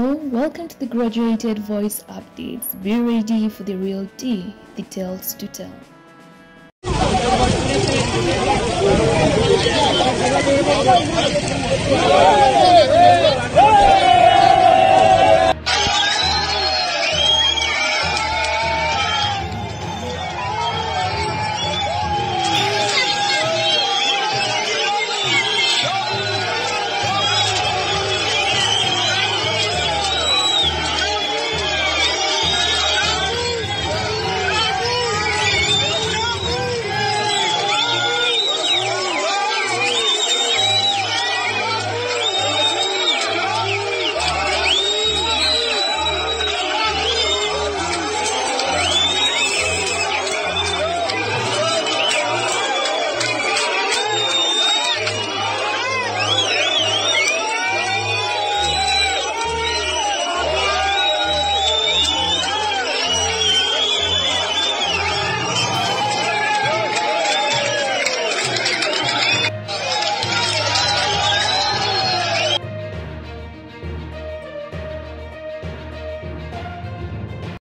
Hello, welcome to the Graduated Voice Updates. Be ready for the real D, the tales to tell.